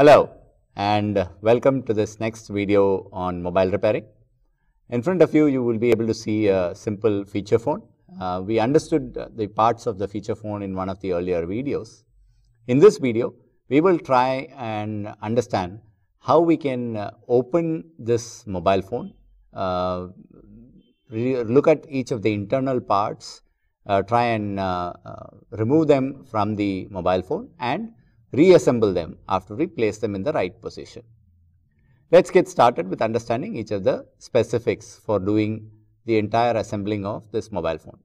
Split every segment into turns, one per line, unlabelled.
Hello and welcome to this next video on mobile repairing. In front of you, you will be able to see a simple feature phone. Uh, we understood the parts of the feature phone in one of the earlier videos. In this video, we will try and understand how we can uh, open this mobile phone, uh, look at each of the internal parts, uh, try and uh, uh, remove them from the mobile phone and reassemble them after we place them in the right position. Let us get started with understanding each of the specifics for doing the entire assembling of this mobile phone.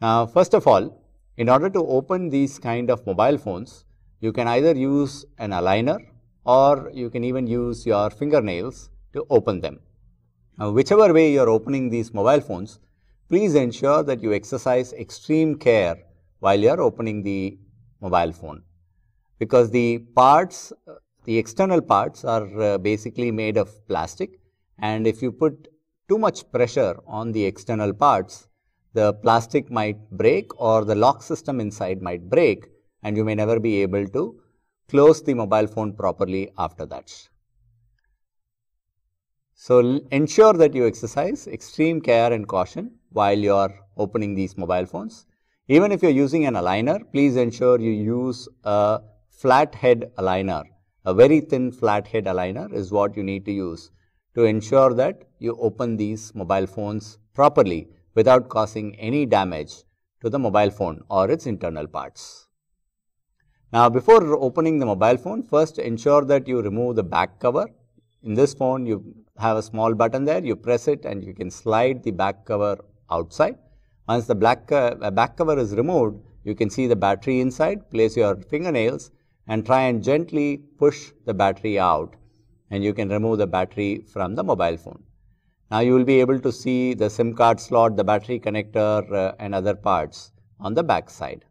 Now, first of all, in order to open these kind of mobile phones, you can either use an aligner or you can even use your fingernails to open them. Now, whichever way you are opening these mobile phones, please ensure that you exercise extreme care while you are opening the mobile phone, because the parts the external parts are uh, basically made of plastic and if you put too much pressure on the external parts, the plastic might break or the lock system inside might break and you may never be able to close the mobile phone properly after that. So, ensure that you exercise extreme care and caution while you are opening these mobile phones. Even if you are using an aligner, please ensure you use a flat head aligner a very thin flat head aligner is what you need to use to ensure that you open these mobile phones properly without causing any damage to the mobile phone or its internal parts. Now, before opening the mobile phone, first ensure that you remove the back cover. In this phone, you have a small button there, you press it and you can slide the back cover outside. Once the black, uh, back cover is removed, you can see the battery inside, place your fingernails and try and gently push the battery out and you can remove the battery from the mobile phone. Now, you will be able to see the SIM card slot, the battery connector uh, and other parts on the back side.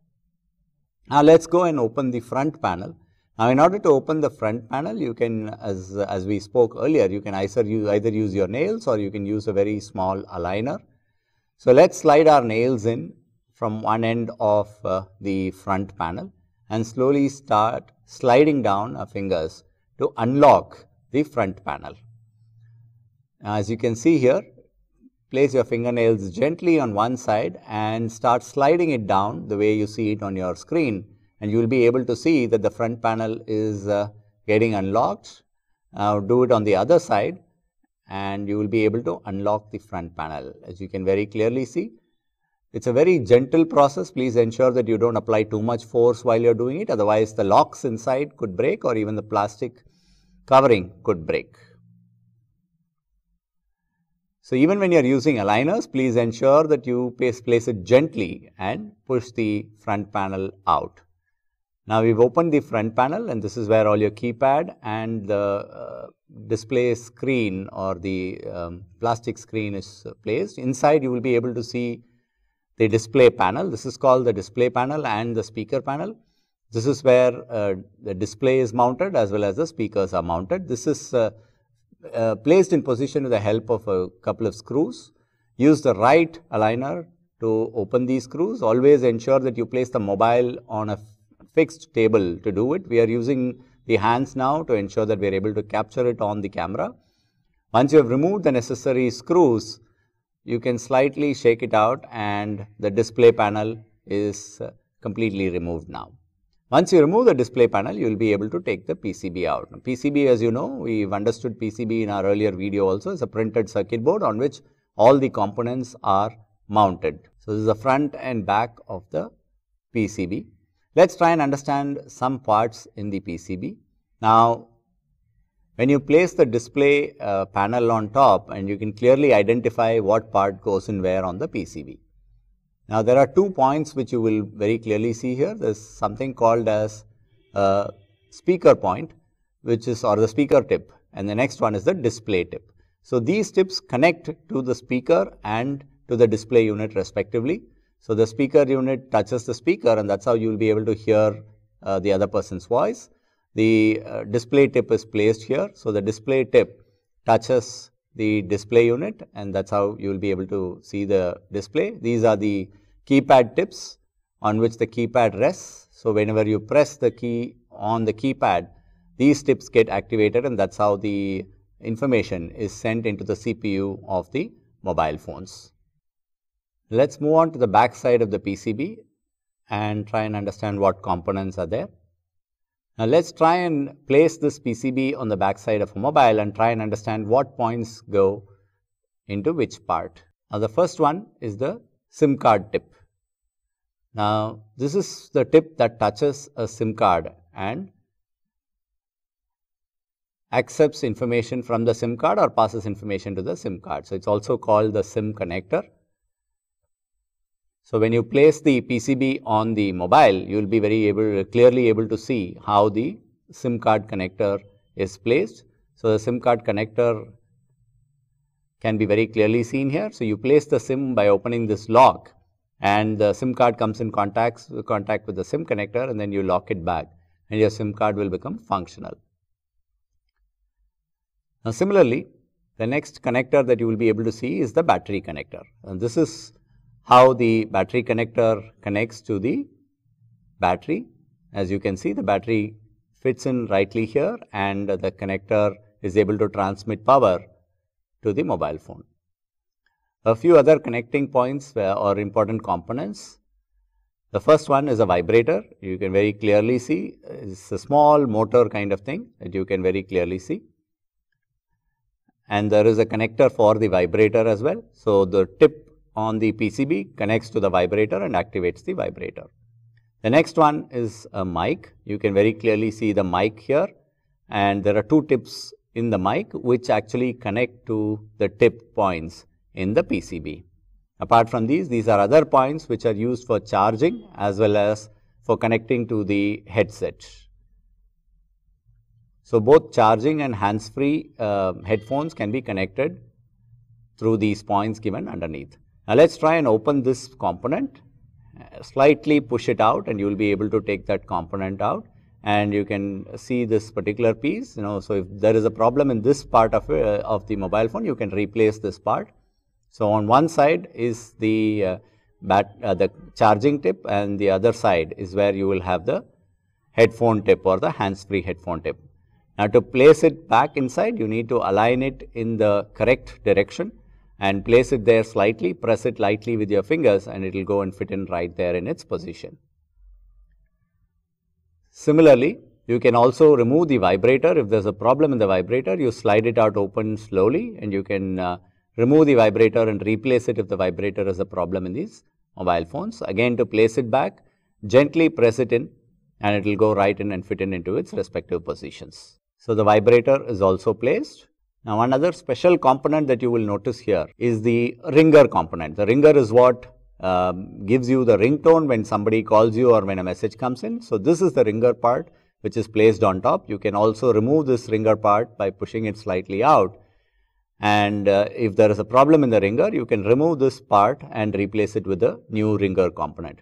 Now, let us go and open the front panel. Now, in order to open the front panel, you can as, as we spoke earlier, you can either use, either use your nails or you can use a very small aligner. So, let us slide our nails in from one end of uh, the front panel and slowly start sliding down our fingers to unlock the front panel. As you can see here, place your fingernails gently on one side and start sliding it down the way you see it on your screen and you will be able to see that the front panel is uh, getting unlocked. Now, do it on the other side and you will be able to unlock the front panel. As you can very clearly see, it is a very gentle process. Please ensure that you do not apply too much force while you are doing it. Otherwise, the locks inside could break or even the plastic covering could break. So, even when you are using aligners, please ensure that you place, it gently and push the front panel out. Now, we have opened the front panel and this is where all your keypad and the uh, display screen or the um, plastic screen is placed. Inside, you will be able to see the display panel. This is called the display panel and the speaker panel. This is where uh, the display is mounted as well as the speakers are mounted. This is uh, uh, placed in position with the help of a couple of screws. Use the right aligner to open these screws. Always ensure that you place the mobile on a fixed table to do it. We are using the hands now to ensure that we are able to capture it on the camera. Once you have removed the necessary screws, you can slightly shake it out and the display panel is uh, completely removed now. Once you remove the display panel, you will be able to take the PCB out. Now, PCB as you know, we have understood PCB in our earlier video also is a printed circuit board on which all the components are mounted. So, this is the front and back of the PCB. Let us try and understand some parts in the PCB. Now, when you place the display uh, panel on top and you can clearly identify what part goes in where on the PCB. Now, there are two points which you will very clearly see here. There is something called as a speaker point which is or the speaker tip and the next one is the display tip. So, these tips connect to the speaker and to the display unit respectively. So, the speaker unit touches the speaker and that is how you will be able to hear uh, the other person's voice the uh, display tip is placed here. So, the display tip touches the display unit and that is how you will be able to see the display. These are the keypad tips on which the keypad rests. So, whenever you press the key on the keypad, these tips get activated and that is how the information is sent into the CPU of the mobile phones. Let us move on to the back side of the PCB and try and understand what components are there. Now, let us try and place this PCB on the backside of a mobile and try and understand what points go into which part. Now, the first one is the SIM card tip. Now, this is the tip that touches a SIM card and accepts information from the SIM card or passes information to the SIM card. So, it is also called the SIM connector. So, when you place the PCB on the mobile, you will be very able clearly able to see how the SIM card connector is placed. So, the SIM card connector can be very clearly seen here. So, you place the SIM by opening this lock and the SIM card comes in contacts, contact with the SIM connector and then you lock it back and your SIM card will become functional. Now, similarly, the next connector that you will be able to see is the battery connector and this is how the battery connector connects to the battery. As you can see the battery fits in rightly here and the connector is able to transmit power to the mobile phone. A few other connecting points or important components. The first one is a vibrator. You can very clearly see it's a small motor kind of thing that you can very clearly see. And there is a connector for the vibrator as well. So, the tip on the PCB connects to the vibrator and activates the vibrator. The next one is a mic. You can very clearly see the mic here and there are two tips in the mic which actually connect to the tip points in the PCB. Apart from these, these are other points which are used for charging as well as for connecting to the headset. So, both charging and hands free uh, headphones can be connected through these points given underneath. Now, let us try and open this component, slightly push it out and you will be able to take that component out and you can see this particular piece. You know, so if there is a problem in this part of, uh, of the mobile phone, you can replace this part so, on one side is the uh, bat, uh, the charging tip and the other side is where you will have the headphone tip or the hands free headphone tip. Now, to place it back inside you need to align it in the correct direction and place it there slightly, press it lightly with your fingers and it will go and fit in right there in its position. Similarly, you can also remove the vibrator. If there is a problem in the vibrator, you slide it out open slowly and you can uh, remove the vibrator and replace it if the vibrator is a problem in these mobile phones. Again to place it back, gently press it in and it will go right in and fit in into its respective positions. So, the vibrator is also placed. Now, another special component that you will notice here is the ringer component. The ringer is what um, gives you the ringtone when somebody calls you or when a message comes in. So, this is the ringer part which is placed on top. You can also remove this ringer part by pushing it slightly out and uh, if there is a problem in the ringer you can remove this part and replace it with a new ringer component.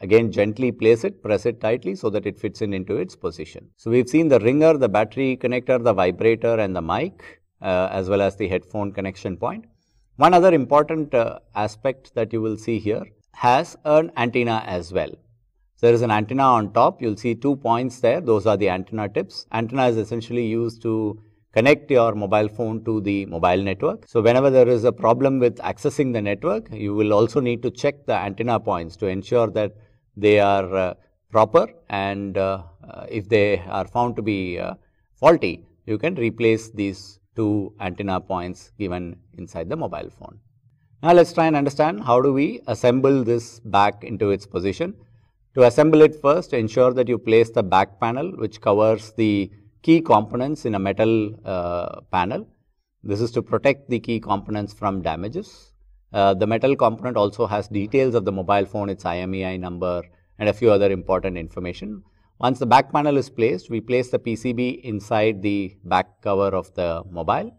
Again gently place it, press it tightly so that it fits in into its position. So, we have seen the ringer, the battery connector, the vibrator and the mic uh, as well as the headphone connection point. One other important uh, aspect that you will see here has an antenna as well. There is an antenna on top, you will see two points there, those are the antenna tips. Antenna is essentially used to connect your mobile phone to the mobile network. So, whenever there is a problem with accessing the network, you will also need to check the antenna points to ensure that they are uh, proper and uh, uh, if they are found to be uh, faulty, you can replace these two antenna points given inside the mobile phone. Now, let us try and understand how do we assemble this back into its position. To assemble it first, ensure that you place the back panel which covers the key components in a metal uh, panel. This is to protect the key components from damages. Uh, the metal component also has details of the mobile phone, its IMEI number and a few other important information. Once the back panel is placed, we place the PCB inside the back cover of the mobile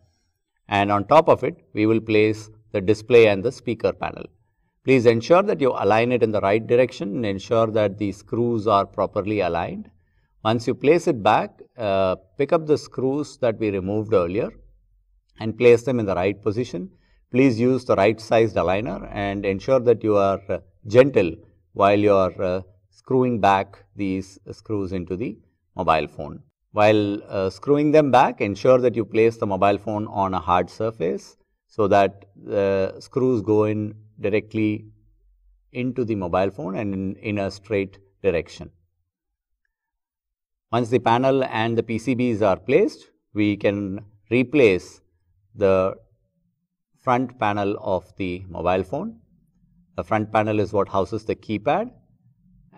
and on top of it, we will place the display and the speaker panel. Please ensure that you align it in the right direction and ensure that the screws are properly aligned. Once you place it back, uh, pick up the screws that we removed earlier and place them in the right position. Please use the right sized aligner and ensure that you are uh, gentle while you are uh, screwing back these screws into the mobile phone. While uh, screwing them back, ensure that you place the mobile phone on a hard surface so that the screws go in directly into the mobile phone and in, in a straight direction. Once the panel and the PCBs are placed, we can replace the front panel of the mobile phone. The front panel is what houses the keypad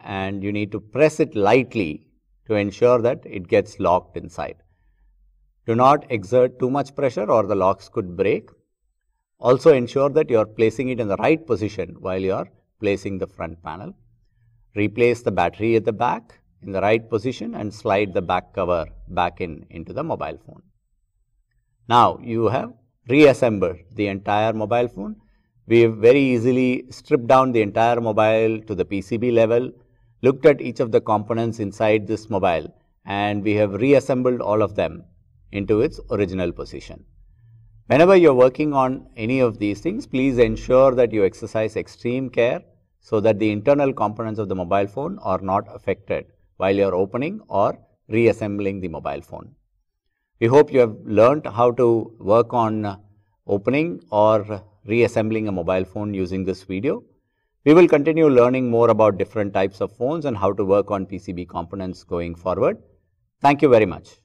and you need to press it lightly to ensure that it gets locked inside. Do not exert too much pressure or the locks could break. Also ensure that you are placing it in the right position while you are placing the front panel. Replace the battery at the back in the right position and slide the back cover back in into the mobile phone. Now, you have reassembled the entire mobile phone. We have very easily stripped down the entire mobile to the PCB level, looked at each of the components inside this mobile and we have reassembled all of them into its original position. Whenever you are working on any of these things, please ensure that you exercise extreme care so that the internal components of the mobile phone are not affected while you are opening or reassembling the mobile phone. We hope you have learnt how to work on opening or reassembling a mobile phone using this video. We will continue learning more about different types of phones and how to work on PCB components going forward. Thank you very much.